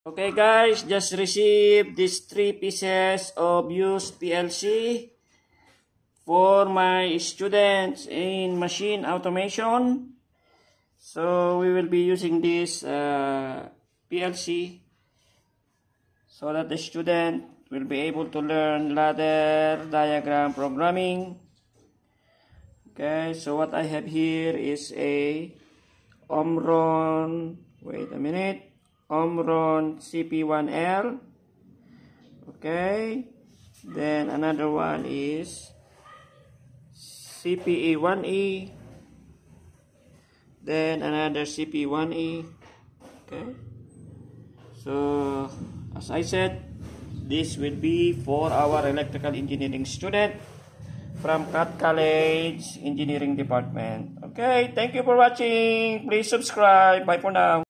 Okay guys, just received these three pieces of used PLC for my students in machine automation. So we will be using this uh, PLC so that the student will be able to learn ladder diagram programming. Okay, so what I have here is a Omron, wait a minute, Omron CP1L. Okay. Then another one is CPE1E. Then another CP1E. Okay. So, as I said, this will be for our electrical engineering student from Cat College Engineering Department. Okay, thank you for watching. Please subscribe. Bye for now.